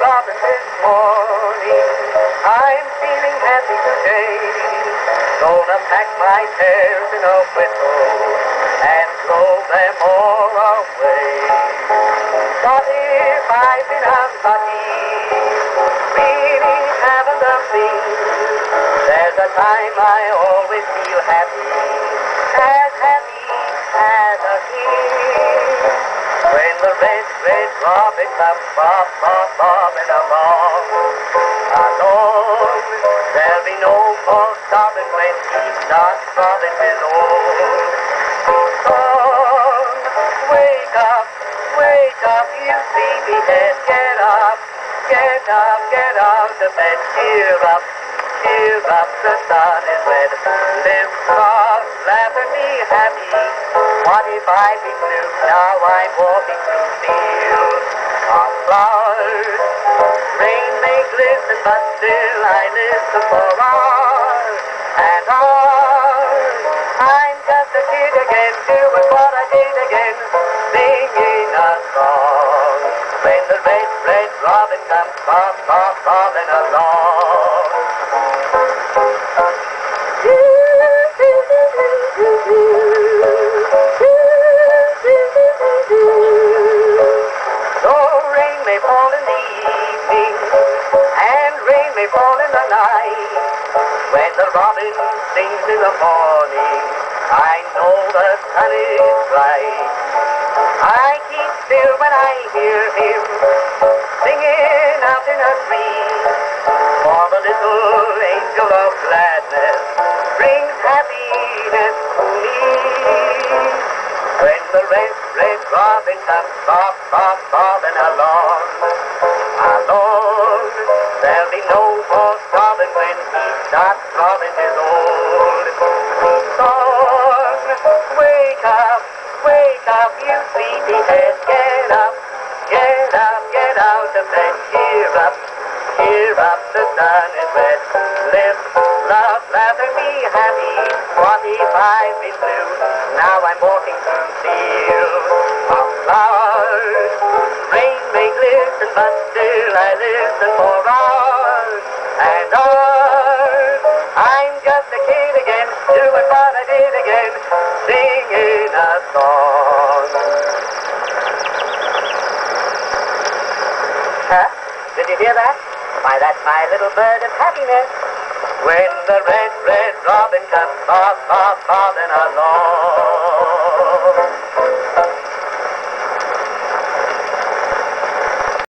robin this morning. I'm feeling happy today. Gonna pack my cares in a whistle and throw them all away. But if I've been unlucky, really haven't a thing, there's a time I always feel happy, red, red robin comes bob, bob, bobbing along, along, there'll be no more sobbing when he starts bobbing his old song. Wake up, wake up, you sleepyhead, get up, get up, get out of bed, cheer up, cheer up, the sun is red. Live long, laugh and be happy. What if I be blue? Now I'm walking through fields of flowers. Rain may glisten, but still I listen for hours and hours. I'm just a kid again, doing what I did again, singing a song. When the red, red robin comes bob, bob, bobbing along. The night, when the robin sings in the morning, I know the sun is bright. I keep still when I hear him singing out in a tree. For the little angel of gladness brings happiness to me. When the red, red robin comes bob, bob, bobbing along, along, there'll be no more he starts throbbing his old song. Wake up, wake up, you sleepyhead, get up, get up, get out of bed, cheer up, cheer up, the sun is red. Live, love, laugh and be happy. What if I've been blue? Now I'm walking through fields of flowers. Rain may glisten, but still I listen for hours Did you hear that? Why, that's my little bird of happiness. When the red, red robin comes bob, bob, bobbing along.